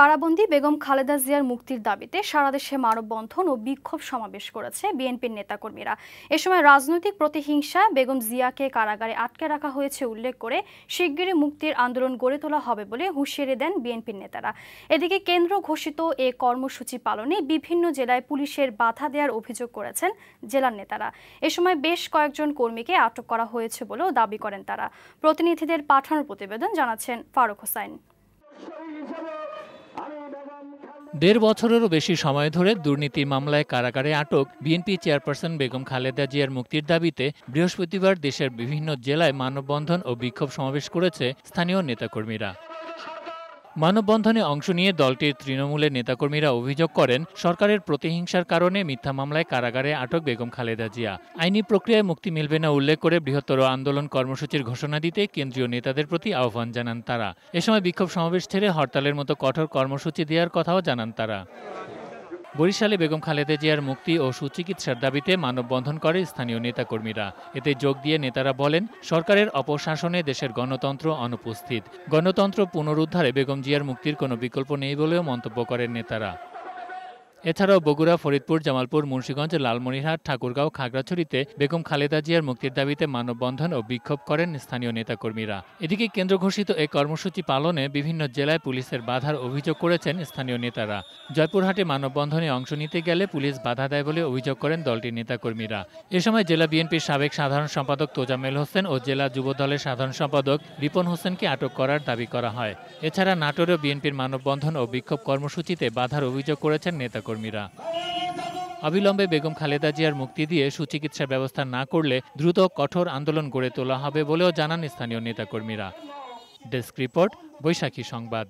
কারাবন্দী বেগম খালেদা জিয়ার মুক্তির দাবিতে সারা দেশে মানববন্ধন ও বিক্ষোভ সমাবেশ করেছে বিএনপির নেতাকর্মীরা। এ সময় রাজনৈতিক প্রতিহিংসা বেগম জিয়াকে কারাগারে আটকে রাখা হয়েছে উল্লেখ করে শিগগিরই মুক্তির আন্দোলন গড়ে তোলা হবে বলে হুঁশিয়ারি দেন বিএনপির নেতারা। এদিকে কেন্দ্র ঘোষিত এ কর্মসূচি পালনে বিভিন্ন জেলায় পুলিশের বাধা দেওয়ার অভিযোগ করেছেন জেলার নেতারা। এ সময় বেশ কয়েকজন কর্মীকে আটক করা হয়েছে বলেও দাবি করেন তারা। প্রতিনিধিদের পাঠানোর প্রতিবেদন জানাচ্ছেন ফারুক হোসাইন। দেড় বছরেরও বেশি সময় ধরে দুর্নীতি মামলায় কারাগারে আটক বিএনপি চেয়ারপারসন বেগম খালেদা জিয়ার মুক্তির দাবিতে বৃহস্পতিবার দেশের বিভিন্ন জেলায় মানববন্ধন ও বিক্ষোভ সমাবেশ করেছে স্থানীয় নেতাকর্মীরা। মানববন্ধনে অংশ নিয়ে দলটির তৃণমূলের নেতাকর্মীরা অভিযোগ করেন, সরকারের প্রতিহিংসার কারণে মিথ্যা মামলায় কারাগারে আটক বেগম খালেদা জিয়া। আইনি প্রক্রিয়ায় মুক্তি মিলবে না উল্লেখ করে বৃহত্তর আন্দোলন কর্মসূচির ঘোষণা দিতে কেন্দ্রীয় নেতাদের প্রতি আহ্বান জানান তারা। এ সময় বিক্ষোভ সমাবেশ ছেড়ে হরতালের মতো কঠোর কর্মসূচি দেওয়ার কথাও জানান তারা। বরিশালে বেগম খালেদা জিয়ার মুক্তি ও সুচিকিৎসার দাবিতে মানববন্ধন করে স্থানীয় নেতাকর্মীরা। এতে যোগ দিয়ে নেতারা বলেন, সরকারের অপশাসনে দেশের গণতন্ত্র অনুপস্থিত। গণতন্ত্র পুনরুদ্ধারে বেগম জিয়ার মুক্তির কোনো বিকল্প নেই বলেও মন্তব্য করেন নেতারা। এছাড়াও বগুড়া, ফরিদপুর, জামালপুর, মুন্সীগঞ্জ, লালমনিরহাট, ঠাকুরগাঁও, খাগড়াছড়িতে বেগম খালেদা জিয়ার মুক্তির দাবিতে মানববন্ধন ও বিক্ষোভ করেন স্থানীয় নেতাকর্মীরা। এদিকে কেন্দ্র ঘোষিত এই কর্মসূচি পালনে বিভিন্ন জেলায় পুলিশের বাধার অভিযোগ করেছেন স্থানীয় নেতারা। জয়পুরহাটে মানববন্ধনে অংশ নিতে গেলে পুলিশ বাধা দেয় বলে অভিযোগ করেন দলটির নেতাকর্মীরা। এ সময় জেলা বিএনপির সাবেক সাধারণ সম্পাদক তোজামেল হোসেন ও জেলা যুব দলের সাধারণ সম্পাদক রিপন হোসেনকে আটক করার দাবি করা হয়। এছাড়া নাটোরেও বিএনপির মানববন্ধন ও বিক্ষোভ কর্মসূচিতে বাধার অভিযোগ করেছেন কর্মীরা। অবিলম্বে বেগম খালেদা জিয়ার মুক্তি দিয়ে সুচিকিৎসার ব্যবস্থা না করলে দ্রুত কঠোর আন্দোলন গড়ে তোলা হবে বলেও জানান স্থানীয় নেতাকর্মীরা। ডেস্ক রিপোর্ট, বৈশাখী সংবাদ।